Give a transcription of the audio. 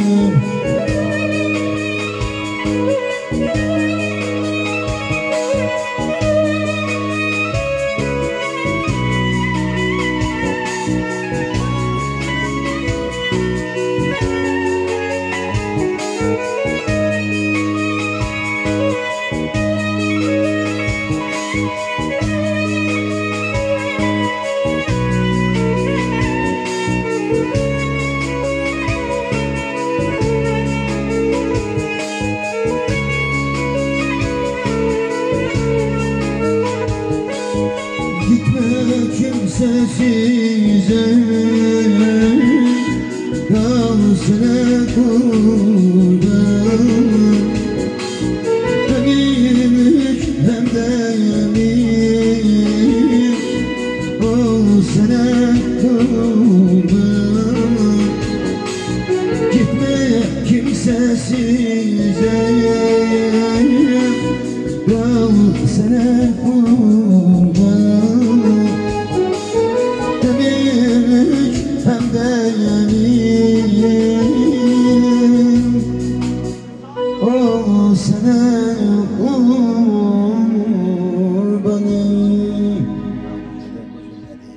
love. Kimsesize Kalsın kurban Gümüş hem de yemin Olsun kurban Gitme kimsesize Kal sana kurban sana kurbanım